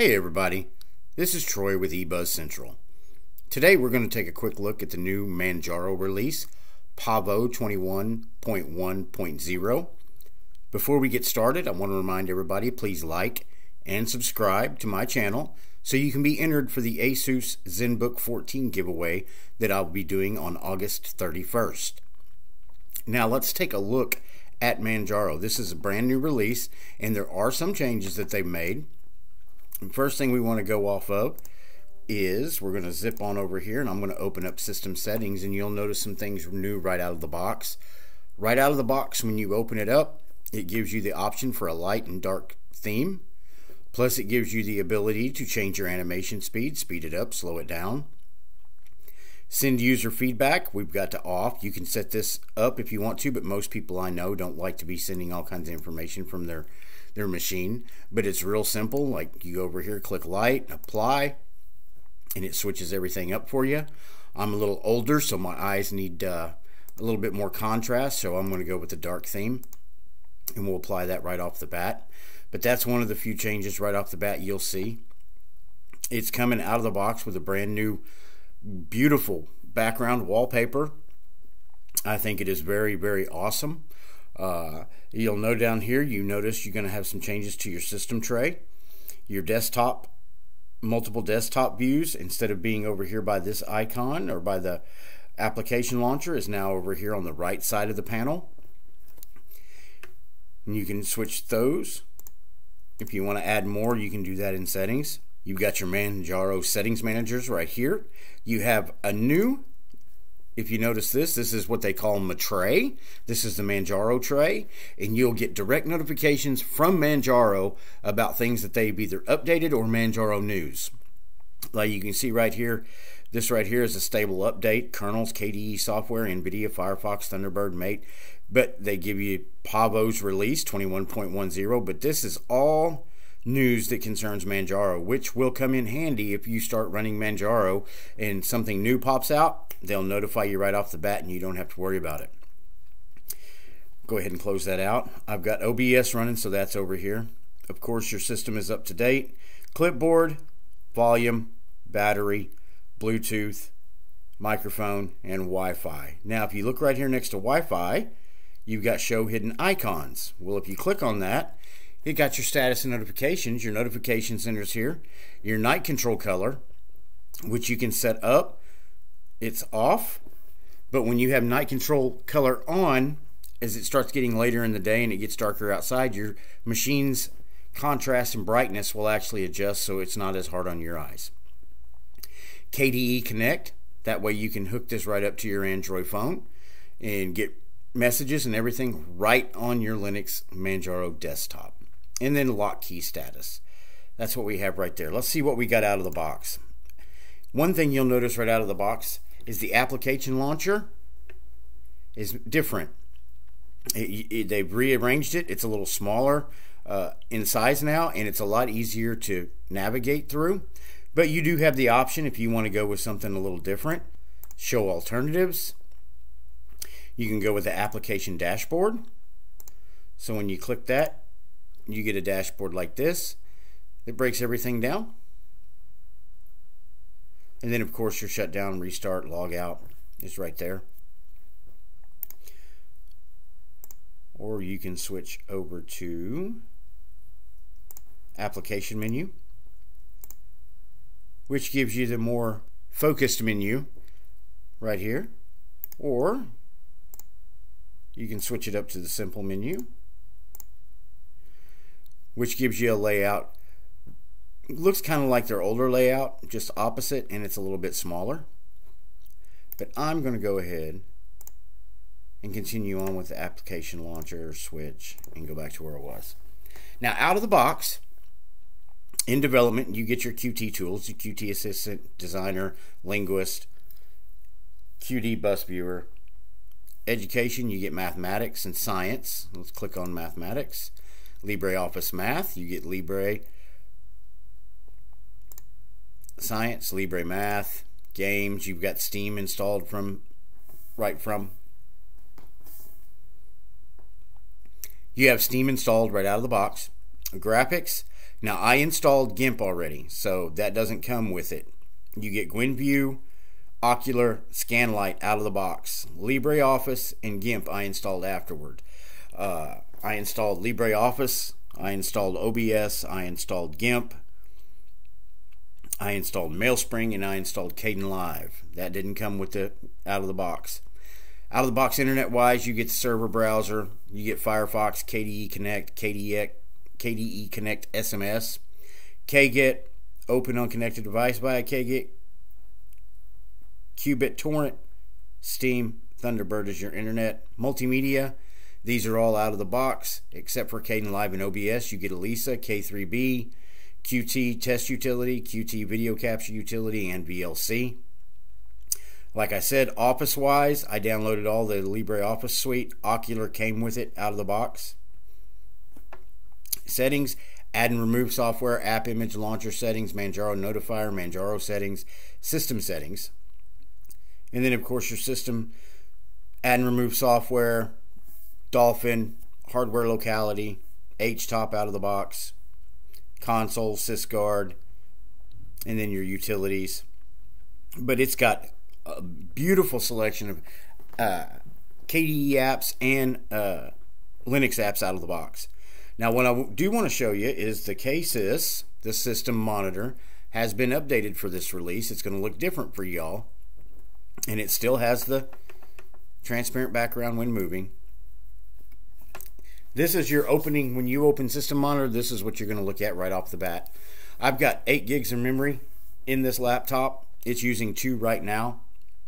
Hey everybody, this is Troy with eBuzz Central. Today we're going to take a quick look at the new Manjaro release, Pavo 21.1.0. Before we get started, I want to remind everybody please like and subscribe to my channel so you can be entered for the Asus ZenBook 14 giveaway that I'll be doing on August 31st. Now let's take a look at Manjaro. This is a brand new release and there are some changes that they've made first thing we want to go off of is we're going to zip on over here and I'm going to open up system settings and you'll notice some things new right out of the box. Right out of the box when you open it up it gives you the option for a light and dark theme plus it gives you the ability to change your animation speed, speed it up, slow it down. Send user feedback, we've got to off. You can set this up if you want to, but most people I know don't like to be sending all kinds of information from their their machine. But it's real simple. Like you go over here, click light, apply, and it switches everything up for you. I'm a little older, so my eyes need uh, a little bit more contrast, so I'm going to go with the dark theme, and we'll apply that right off the bat. But that's one of the few changes right off the bat you'll see. It's coming out of the box with a brand new, beautiful background wallpaper. I think it is very, very awesome. Uh, you'll know down here, you notice you're going to have some changes to your system tray. Your desktop, multiple desktop views, instead of being over here by this icon or by the application launcher, is now over here on the right side of the panel. And you can switch those. If you want to add more, you can do that in settings. You've got your Manjaro settings managers right here. You have a new if you notice this, this is what they call Matray. This is the Manjaro tray, and you'll get direct notifications from Manjaro about things that they've either updated or Manjaro news. Like you can see right here, this right here is a stable update, kernels, KDE software, NVIDIA, Firefox, Thunderbird, Mate. But they give you Pavo's release 21.10, but this is all news that concerns Manjaro, which will come in handy if you start running Manjaro and something new pops out. They'll notify you right off the bat and you don't have to worry about it. Go ahead and close that out. I've got OBS running, so that's over here. Of course, your system is up to date. Clipboard, volume, battery, Bluetooth, microphone, and Wi Fi. Now, if you look right here next to Wi Fi, you've got show hidden icons. Well, if you click on that, it got your status and notifications, your notification centers here, your night control color, which you can set up. It's off, but when you have night control color on, as it starts getting later in the day and it gets darker outside, your machine's contrast and brightness will actually adjust so it's not as hard on your eyes. KDE Connect, that way you can hook this right up to your Android phone and get messages and everything right on your Linux Manjaro desktop and then lock key status. That's what we have right there. Let's see what we got out of the box. One thing you'll notice right out of the box is the application launcher is different. It, it, they've rearranged it. It's a little smaller uh, in size now, and it's a lot easier to navigate through. But you do have the option if you want to go with something a little different. Show alternatives. You can go with the application dashboard. So when you click that, you get a dashboard like this. It breaks everything down. And then, of course, your shutdown, restart, log out is right there. Or you can switch over to application menu, which gives you the more focused menu right here. Or you can switch it up to the simple menu which gives you a layout. Looks kind of like their older layout, just opposite, and it's a little bit smaller. But I'm going to go ahead and continue on with the application launcher switch and go back to where it was. Now, out of the box, in development, you get your Qt tools, your Qt Assistant, Designer, Linguist, Qt Bus Viewer. Education, you get mathematics and science. Let's click on mathematics. LibreOffice Math, you get Libre Science, Libre Math, games, you've got Steam installed from right from you have Steam installed right out of the box. Graphics, Now, I installed GIMP already, so that doesn't come with it. You get Gwenview, Okular, Skanlite out of the box. LibreOffice and GIMP I installed afterward. Uh, I installed LibreOffice, I installed OBS, I installed GIMP, I installed MailSpring, and I installed Kdenlive. That didn't come with it out of the box. Out of the box, internet wise, you get the server browser, you get Firefox, KDE Connect, KDE, KDE Connect SMS, KGet, open unconnected device via KGet, qBittorrent, Steam, Thunderbird is your internet, multimedia. These are all out of the box except for Kdenlive and OBS. You get Elisa, K3B, Qt Test Utility, Qt Video Capture Utility, and VLC. Like I said, office wise, I downloaded all the LibreOffice suite. Okular came with it out of the box. Settings, add and remove software, app image launcher settings, Manjaro notifier, Manjaro settings, system settings. And then, of course, your system, add and remove software, Dolphin, hardware locality, HTOP out of the box, console, SysGuard, and then your utilities. But it's got a beautiful selection of uh, KDE apps and uh, Linux apps out of the box. Now, what I do want to show you is the KSys, the system monitor, has been updated for this release. It's going to look different for y'all. And it still has the transparent background when moving. This is your opening, when you open System Monitor, this is what you're going to look at right off the bat. I've got 8 gigs of memory in this laptop. It's using 2 right now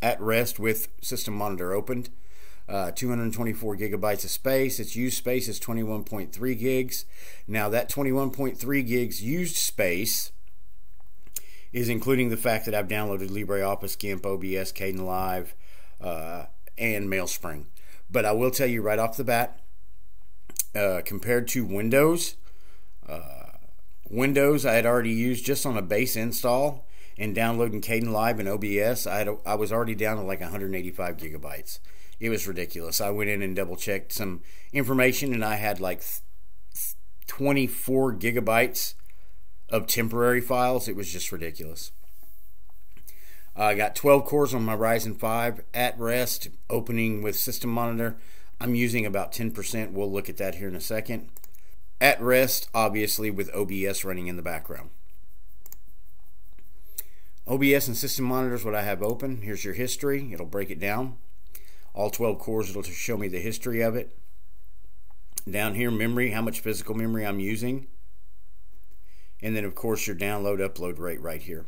at rest with System Monitor opened. Uh, 224 gigabytes of space. Its used space is 21.3 gigs. Now, that 21.3 gigs used space is including the fact that I've downloaded LibreOffice, GIMP, OBS, Kdenlive, uh, and MailSpring. But I will tell you right off the bat, uh, compared to Windows. Uh, Windows I had already used just on a base install and downloading Caden Kdenlive and OBS. I, had, I was already down to like 185 gigabytes. It was ridiculous. I went in and double checked some information and I had like 24 gigabytes of temporary files. It was just ridiculous. I got 12 cores on my Ryzen 5 at rest, opening with System Monitor. I'm using about 10%. We'll look at that here in a second. At rest, obviously, with OBS running in the background. OBS and system monitors, what I have open. Here's your history. It'll break it down. All 12 cores, it'll show me the history of it. Down here, memory, how much physical memory I'm using. And then, of course, your download upload rate right here.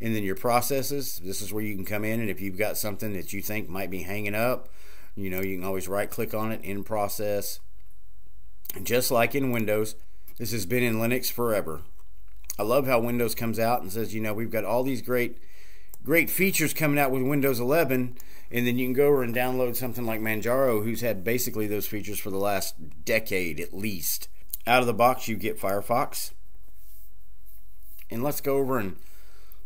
And then your processes. This is where you can come in, and if you've got something that you think might be hanging up, you know, you can always right click on it in process. And Just like in Windows, this has been in Linux forever. I love how Windows comes out and says, you know, we've got all these great great features coming out with Windows 11 and then you can go over and download something like Manjaro who's had basically those features for the last decade at least. Out of the box you get Firefox. And let's go over and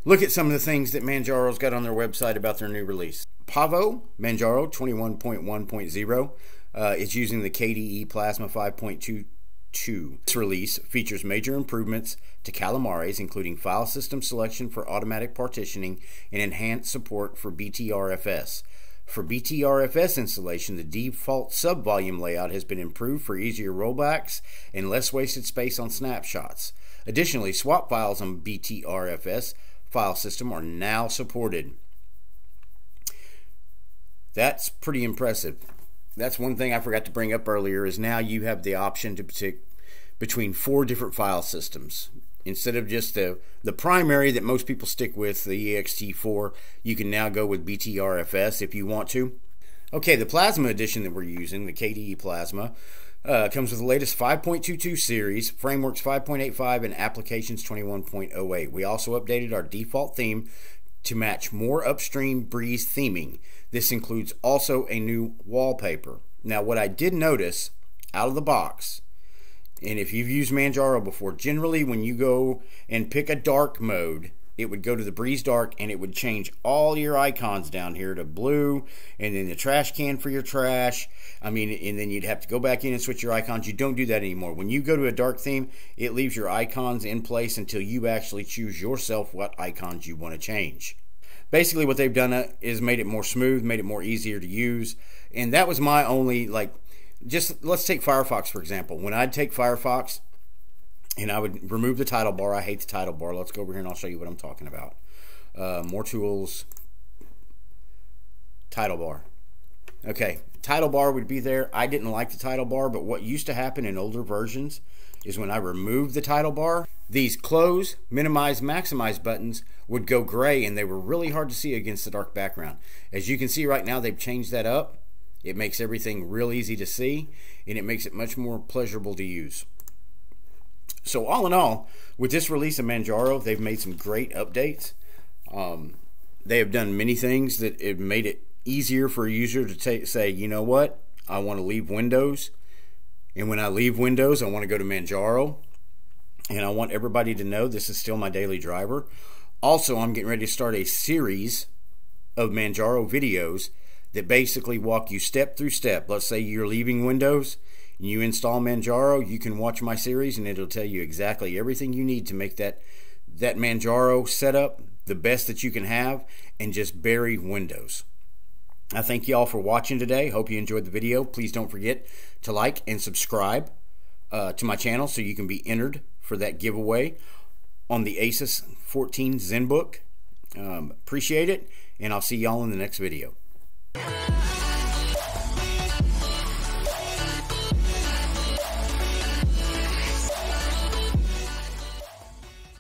look at some of the things that Manjaro's got on their website about their new release. Pavo Manjaro 21.1.0. Uh, it's using the KDE Plasma 5.22. This release features major improvements to Calamares, including file system selection for automatic partitioning and enhanced support for BTRFS. For BTRFS installation, the default subvolume layout has been improved for easier rollbacks and less wasted space on snapshots. Additionally, swap files on BTRFS file system are now supported. That's pretty impressive. That's one thing I forgot to bring up earlier is now you have the option to pick between four different file systems. Instead of just the, the primary that most people stick with, the ext4, you can now go with BTRFS if you want to. Okay, the Plasma edition that we're using, the KDE Plasma, uh, comes with the latest 5.22 series, frameworks 5.85, and applications 21.08. We also updated our default theme to match more upstream Breeze theming. This includes also a new wallpaper. Now, what I did notice out of the box, and if you've used Manjaro before, generally when you go and pick a dark mode, it would go to the Breeze Dark and it would change all your icons down here to blue and then the trash can for your trash. I mean, and then you'd have to go back in and switch your icons. You don't do that anymore. When you go to a dark theme, it leaves your icons in place until you actually choose yourself what icons you want to change. Basically, what they've done uh, is made it more smooth, made it more easier to use. And that was my only, like, just let's take Firefox for example. When I'd take Firefox, and I would remove the title bar. I hate the title bar. Let's go over here and I'll show you what I'm talking about. Uh, more tools, title bar. Okay, title bar would be there. I didn't like the title bar, but what used to happen in older versions is when I removed the title bar, these close, minimize, maximize buttons would go gray and they were really hard to see against the dark background. As you can see right now, they've changed that up. It makes everything real easy to see and it makes it much more pleasurable to use. So all in all, with this release of Manjaro, they've made some great updates. Um, they have done many things that have made it easier for a user to say, you know what, I want to leave Windows, and when I leave Windows, I want to go to Manjaro, and I want everybody to know this is still my daily driver. Also, I'm getting ready to start a series of Manjaro videos that basically walk you step through step. Let's say you're leaving Windows you install Manjaro, you can watch my series and it'll tell you exactly everything you need to make that that Manjaro setup the best that you can have and just bury Windows. I thank you all for watching today. Hope you enjoyed the video. Please don't forget to like and subscribe uh, to my channel so you can be entered for that giveaway on the Asus 14 ZenBook. Um, appreciate it, and I'll see y'all in the next video.